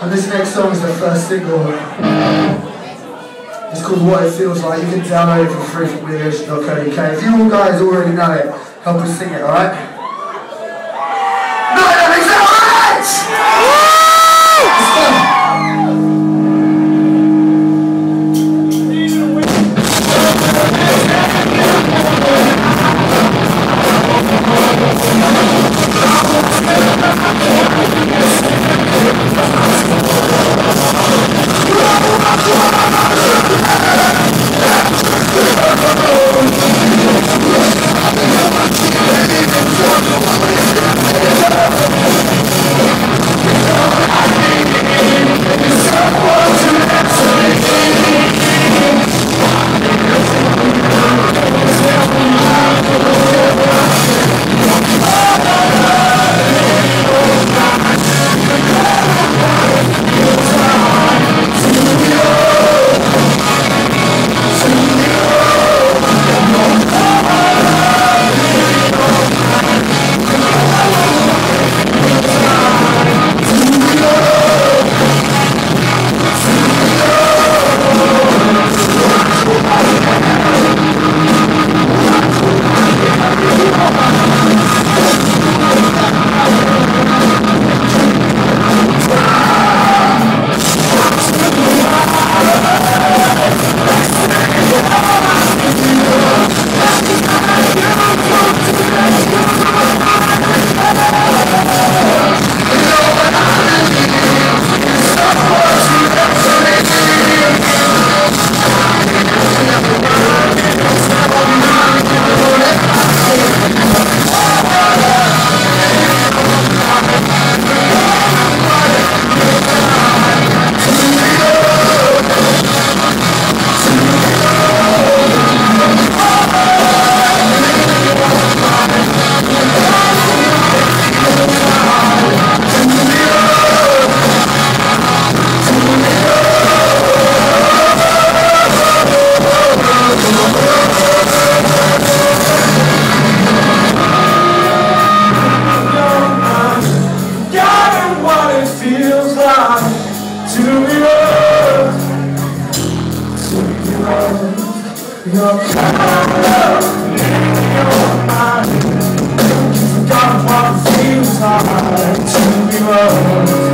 And this next song is the first single. It's called What It Feels Like. You can download it for free from wearetheocean.co.uk. If you all guys already know it, help us sing it, alright? Your power in your mind. You forgot what feels like to be loved.